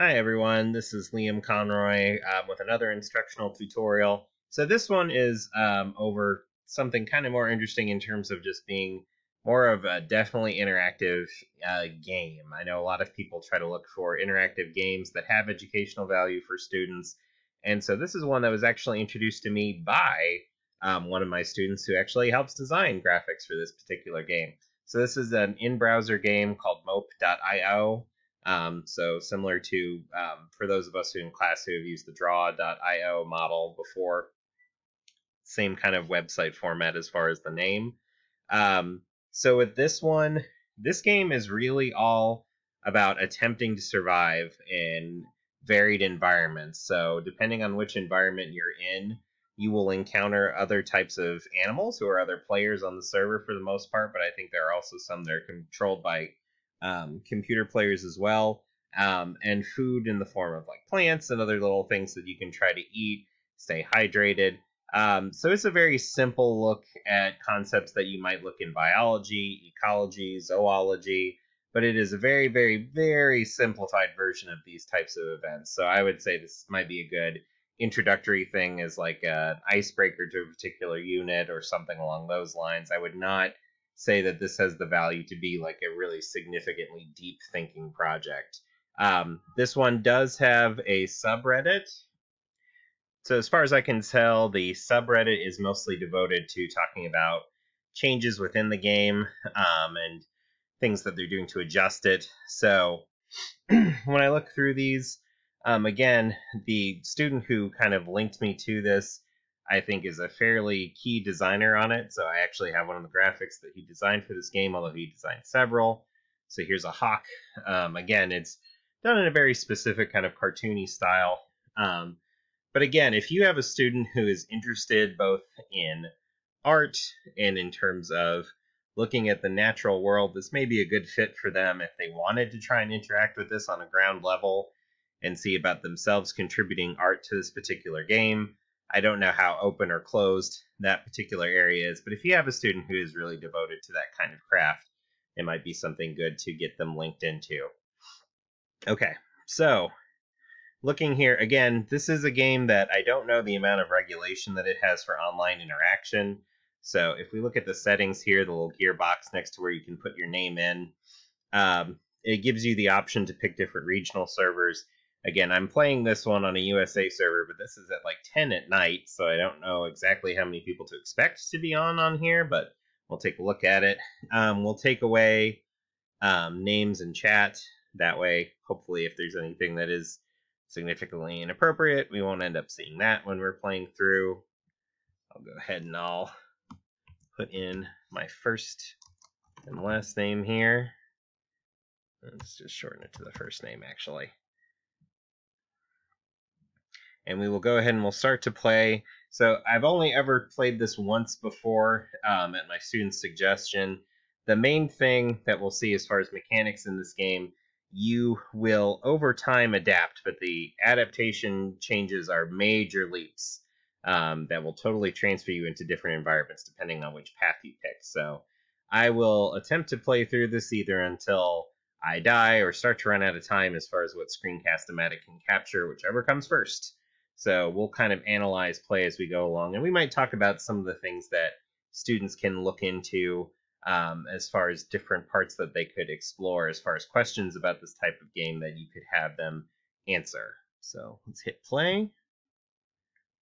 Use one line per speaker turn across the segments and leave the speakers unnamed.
Hi everyone, this is Liam Conroy um, with another instructional tutorial. So this one is um, over something kind of more interesting in terms of just being more of a definitely interactive uh, game. I know a lot of people try to look for interactive games that have educational value for students, and so this is one that was actually introduced to me by um, one of my students who actually helps design graphics for this particular game. So this is an in-browser game called mope.io. Um, so similar to um, for those of us who in class who have used the draw.io model before, same kind of website format as far as the name. Um, so with this one, this game is really all about attempting to survive in varied environments. So depending on which environment you're in, you will encounter other types of animals who are other players on the server for the most part, but I think there are also some that are controlled by um, computer players as well, um, and food in the form of like plants and other little things that you can try to eat, stay hydrated. Um, so it's a very simple look at concepts that you might look in biology, ecology, zoology, but it is a very, very, very simplified version of these types of events. So I would say this might be a good introductory thing as like an icebreaker to a particular unit or something along those lines. I would not say that this has the value to be like a really significantly deep thinking project. Um, this one does have a subreddit. So, as far as I can tell, the subreddit is mostly devoted to talking about changes within the game um, and things that they're doing to adjust it. So, when I look through these, um, again, the student who kind of linked me to this I think is a fairly key designer on it. So I actually have one of the graphics that he designed for this game, although he designed several. So here's a hawk. Um, again, it's done in a very specific kind of cartoony style. Um, but again, if you have a student who is interested both in art and in terms of looking at the natural world, this may be a good fit for them if they wanted to try and interact with this on a ground level and see about themselves contributing art to this particular game. I don't know how open or closed that particular area is, but if you have a student who is really devoted to that kind of craft, it might be something good to get them linked into. Okay, so looking here again, this is a game that I don't know the amount of regulation that it has for online interaction. So if we look at the settings here, the little gearbox next to where you can put your name in, um, it gives you the option to pick different regional servers. Again, I'm playing this one on a USA server, but this is at like 10 at night, so I don't know exactly how many people to expect to be on on here, but we'll take a look at it. Um, we'll take away um, names and chat. That way, hopefully, if there's anything that is significantly inappropriate, we won't end up seeing that when we're playing through. I'll go ahead and I'll put in my first and last name here. Let's just shorten it to the first name, actually and we will go ahead and we'll start to play. So I've only ever played this once before um, at my student's suggestion. The main thing that we'll see as far as mechanics in this game, you will over time adapt, but the adaptation changes are major leaps um, that will totally transfer you into different environments depending on which path you pick. So I will attempt to play through this either until I die or start to run out of time as far as what Screencast-O-Matic can capture, whichever comes first. So we'll kind of analyze play as we go along, and we might talk about some of the things that students can look into um, as far as different parts that they could explore, as far as questions about this type of game that you could have them answer. So let's hit play,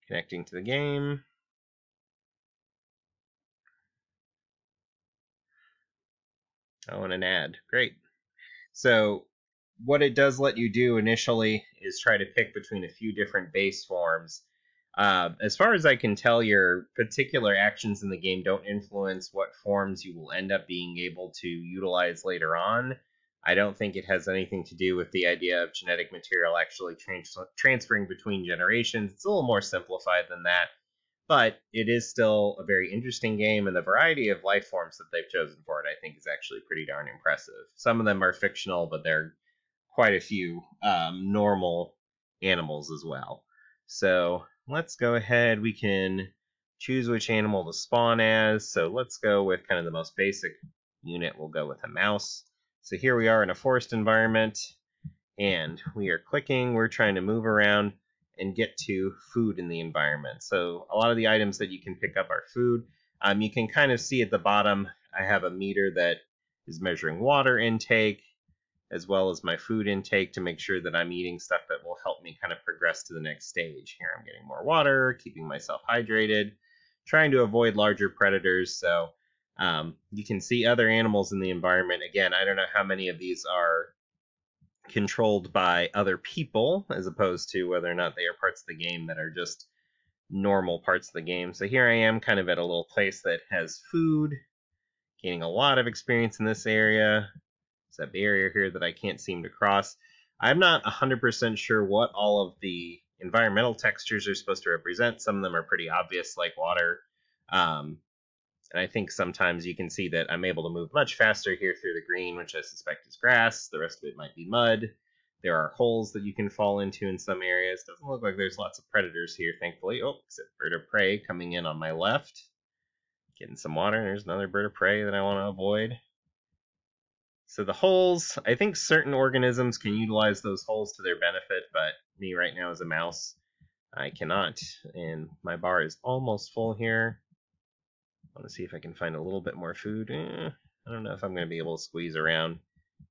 connecting to the game. Oh, and an ad. Great. So what it does let you do initially is try to pick between a few different base forms. Uh, as far as I can tell, your particular actions in the game don't influence what forms you will end up being able to utilize later on. I don't think it has anything to do with the idea of genetic material actually trans- transferring between generations. It's a little more simplified than that, but it is still a very interesting game, and the variety of life forms that they've chosen for it, I think, is actually pretty darn impressive. Some of them are fictional, but they're quite a few um, normal animals as well. So let's go ahead. We can choose which animal to spawn as. So let's go with kind of the most basic unit. We'll go with a mouse. So here we are in a forest environment. and we are clicking, we're trying to move around and get to food in the environment. So a lot of the items that you can pick up are food. Um, you can kind of see at the bottom, I have a meter that is measuring water intake as well as my food intake to make sure that I'm eating stuff that will help me kind of progress to the next stage. Here I'm getting more water, keeping myself hydrated, trying to avoid larger predators. So um, you can see other animals in the environment. Again, I don't know how many of these are controlled by other people as opposed to whether or not they are parts of the game that are just normal parts of the game. So here I am kind of at a little place that has food, gaining a lot of experience in this area. That barrier here that I can't seem to cross. I'm not 100% sure what all of the environmental textures are supposed to represent. Some of them are pretty obvious, like water. Um, and I think sometimes you can see that I'm able to move much faster here through the green, which I suspect is grass. The rest of it might be mud. There are holes that you can fall into in some areas. Doesn't look like there's lots of predators here, thankfully. Oh, a bird of prey coming in on my left. Getting some water. There's another bird of prey that I want to avoid. So the holes, I think certain organisms can utilize those holes to their benefit, but me right now as a mouse, I cannot. And my bar is almost full here. I want to see if I can find a little bit more food. Eh, I don't know if I'm going to be able to squeeze around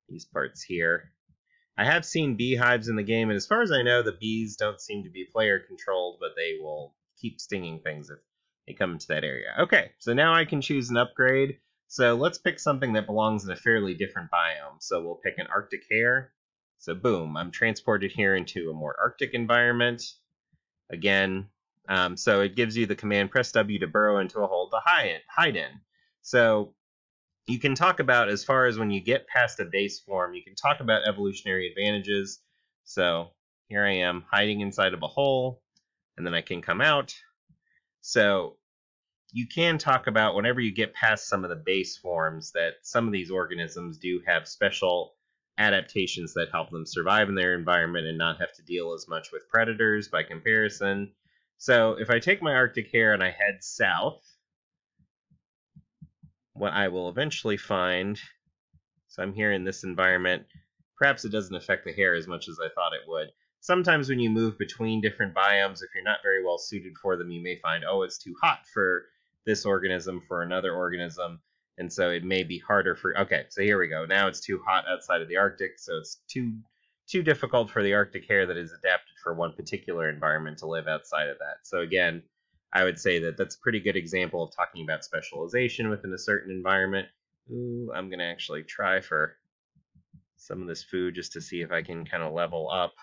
these parts here. I have seen beehives in the game, and as far as I know, the bees don't seem to be player controlled, but they will keep stinging things if they come into that area. Okay, so now I can choose an upgrade. So let's pick something that belongs in a fairly different biome. So we'll pick an Arctic hare. So boom, I'm transported here into a more Arctic environment. Again, um, so it gives you the command press W to burrow into a hole to hide, hide in. So you can talk about as far as when you get past a base form, you can talk about evolutionary advantages. So here I am hiding inside of a hole, and then I can come out. So you can talk about whenever you get past some of the base forms that some of these organisms do have special adaptations that help them survive in their environment and not have to deal as much with predators by comparison. So if I take my Arctic hare and I head south, what I will eventually find, so I'm here in this environment, perhaps it doesn't affect the hare as much as I thought it would. Sometimes when you move between different biomes, if you're not very well suited for them, you may find, oh, it's too hot for this organism for another organism, and so it may be harder for. Okay, so here we go. Now it's too hot outside of the Arctic, so it's too too difficult for the Arctic hare that is adapted for one particular environment to live outside of that. So again, I would say that that's a pretty good example of talking about specialization within a certain environment. Ooh, I'm going to actually try for some of this food just to see if I can kind of level up.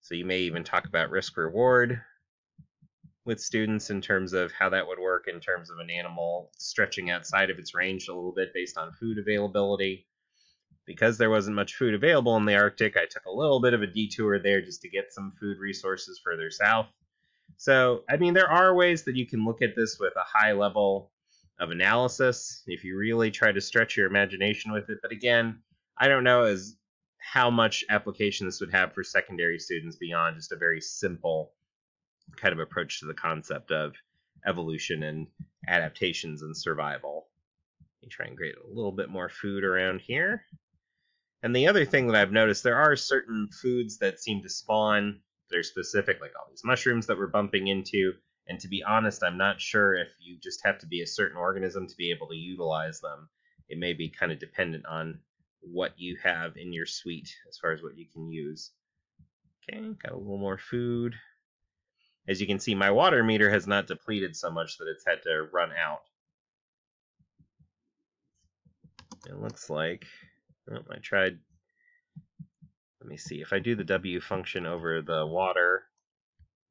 So you may even talk about risk reward with students in terms of how that would work in terms of an animal stretching outside of its range a little bit based on food availability. Because there wasn't much food available in the Arctic, I took a little bit of a detour there just to get some food resources further south. So, I mean, there are ways that you can look at this with a high level of analysis if you really try to stretch your imagination with it. But again, I don't know as how much application this would have for secondary students beyond just a very simple kind of approach to the concept of evolution and adaptations and survival. Let me try and create a little bit more food around here. And the other thing that I've noticed, there are certain foods that seem to spawn. They're specific, like all these mushrooms that we're bumping into. And to be honest, I'm not sure if you just have to be a certain organism to be able to utilize them. It may be kind of dependent on what you have in your suite as far as what you can use. Okay, got a little more food. As you can see, my water meter has not depleted so much that it's had to run out. It looks like, oh, I tried, let me see, if I do the W function over the water,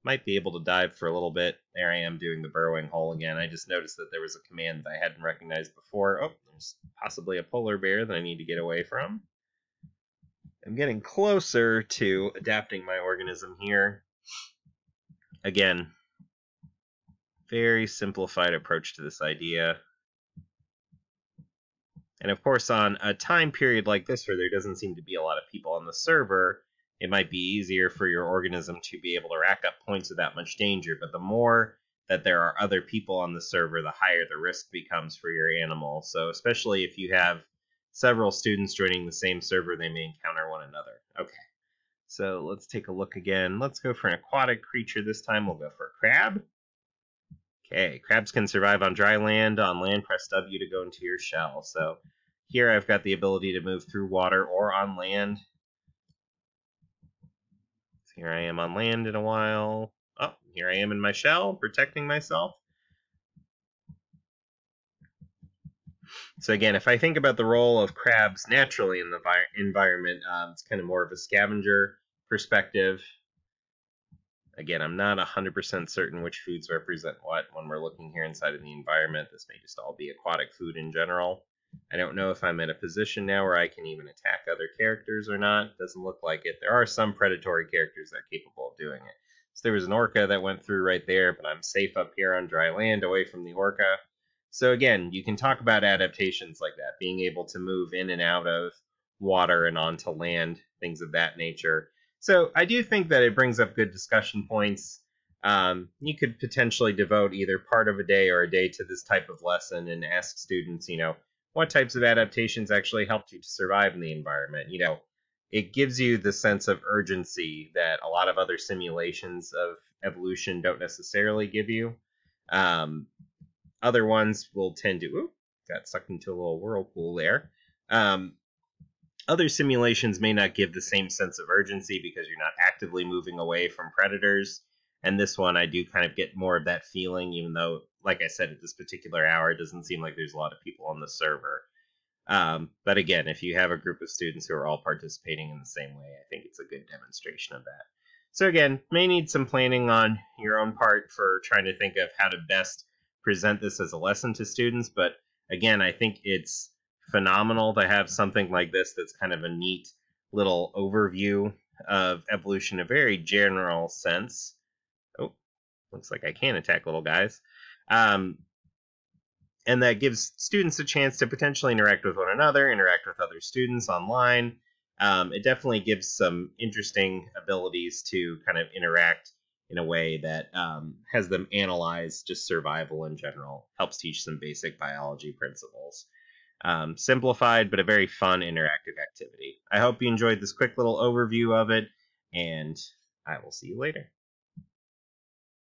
might be able to dive for a little bit. There I am doing the burrowing hole again. I just noticed that there was a command that I hadn't recognized before. Oh, there's possibly a polar bear that I need to get away from. I'm getting closer to adapting my organism here again, very simplified approach to this idea. And of course, on a time period like this where there doesn't seem to be a lot of people on the server, it might be easier for your organism to be able to rack up points without much danger. But the more that there are other people on the server, the higher the risk becomes for your animal. So, especially if you have several students joining the same server, they may encounter one another. Okay, so let's take a look again. Let's go for an aquatic creature this time. We'll go for a crab. Okay, crabs can survive on dry land. On land, press W to go into your shell. So here I've got the ability to move through water or on land. So here I am on land in a while. Oh, here I am in my shell, protecting myself. So again, if I think about the role of crabs naturally in the environment, um, it's kind of more of a scavenger perspective. Again, I'm not 100% certain which foods represent what when we're looking here inside of the environment. This may just all be aquatic food in general. I don't know if I'm in a position now where I can even attack other characters or not. Doesn't look like it. There are some predatory characters that are capable of doing it. So there was an orca that went through right there, but I'm safe up here on dry land away from the orca. So again, you can talk about adaptations like that, being able to move in and out of water and onto land, things of that nature. So I do think that it brings up good discussion points. Um, you could potentially devote either part of a day or a day to this type of lesson and ask students, you know, what types of adaptations actually helped you to survive in the environment. You know, it gives you the sense of urgency that a lot of other simulations of evolution don't necessarily give you. Um, other ones will tend to, ooh, got sucked into a little whirlpool there. Um, other simulations may not give the same sense of urgency because you're not actively moving away from predators. And this one, I do kind of get more of that feeling, even though, like I said, at this particular hour, it doesn't seem like there's a lot of people on the server. Um, but again, if you have a group of students who are all participating in the same way, I think it's a good demonstration of that. So again, may need some planning on your own part for trying to think of how to best present this as a lesson to students, but again, I think it's phenomenal to have something like this that's kind of a neat little overview of evolution in a very general sense. Oh, looks like I can attack little guys. Um, and that gives students a chance to potentially interact with one another, interact with other students online. Um, it definitely gives some interesting abilities to kind of interact in a way that um, has them analyze just survival in general, helps teach some basic biology principles. Um, simplified, but a very fun interactive activity. I hope you enjoyed this quick little overview of it, and I will see you later.